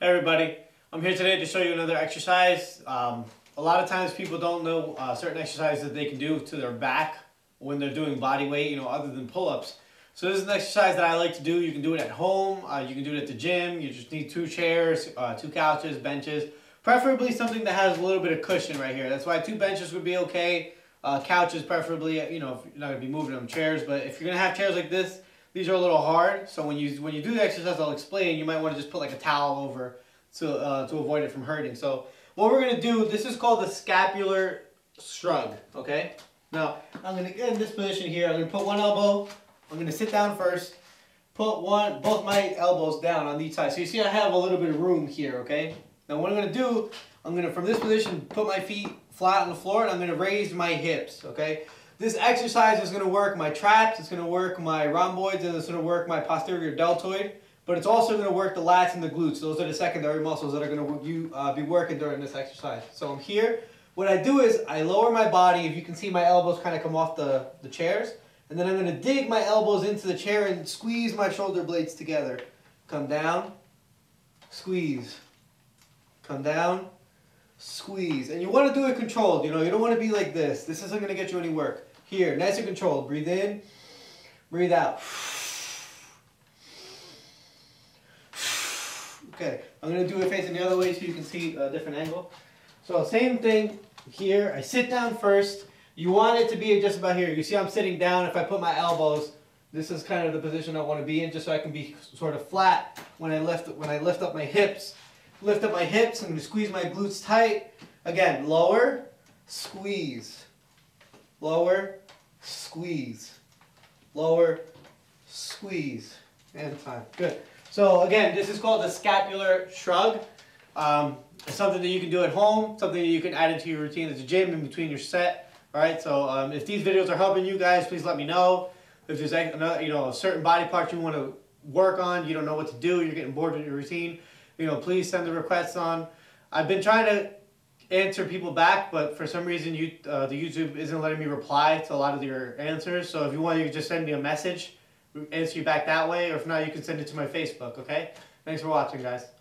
Hey everybody, I'm here today to show you another exercise. Um, a lot of times people don't know uh, certain exercises that they can do to their back when they're doing body weight, you know, other than pull-ups. So this is an exercise that I like to do. You can do it at home, uh, you can do it at the gym. You just need two chairs, uh, two couches, benches. Preferably something that has a little bit of cushion right here. That's why two benches would be okay. Uh, couches preferably, you know, if you're not gonna be moving them chairs, but if you're gonna have chairs like this, these are a little hard. So when you when you do the exercise, I'll explain. You might want to just put like a towel over to uh, to avoid it from hurting. So what we're gonna do, this is called the scapular shrug. Okay. Now I'm gonna get in this position here. I'm gonna put one elbow. I'm gonna sit down first. Put one, both my elbows down on each side. So you see, I have a little bit of room here. Okay. Now what I'm gonna do, I'm gonna from this position put my feet flat on the floor and I'm gonna raise my hips. Okay. This exercise is going to work my traps, it's going to work my rhomboids, and it's going to work my posterior deltoid, but it's also going to work the lats and the glutes. Those are the secondary muscles that are going to uh, be working during this exercise. So I'm here. What I do is I lower my body. If you can see my elbows kind of come off the, the chairs. And then I'm going to dig my elbows into the chair and squeeze my shoulder blades together. Come down, squeeze. Come down, squeeze. And you want to do it controlled. You know, you don't want to be like this. This isn't going to get you any work. Here, nice and controlled. Breathe in, breathe out. Okay, I'm going to do it facing the other way so you can see a different angle. So same thing here. I sit down first. You want it to be just about here. You see I'm sitting down. If I put my elbows, this is kind of the position I want to be in just so I can be sort of flat when I lift, when I lift up my hips. Lift up my hips. I'm going to squeeze my glutes tight. Again, lower, squeeze lower, squeeze, lower, squeeze, and time. Good. So again, this is called the scapular shrug. Um, it's something that you can do at home, something that you can add into your routine at the gym in between your set. All right. So um, if these videos are helping you guys, please let me know. If there's another, you know, a certain body part you want to work on, you don't know what to do, you're getting bored with your routine, you know, please send the requests on. I've been trying to answer people back, but for some reason you uh, the YouTube isn't letting me reply to a lot of your answers. So if you want, you can just send me a message, answer you back that way, or if not, you can send it to my Facebook. Okay. Thanks for watching, guys.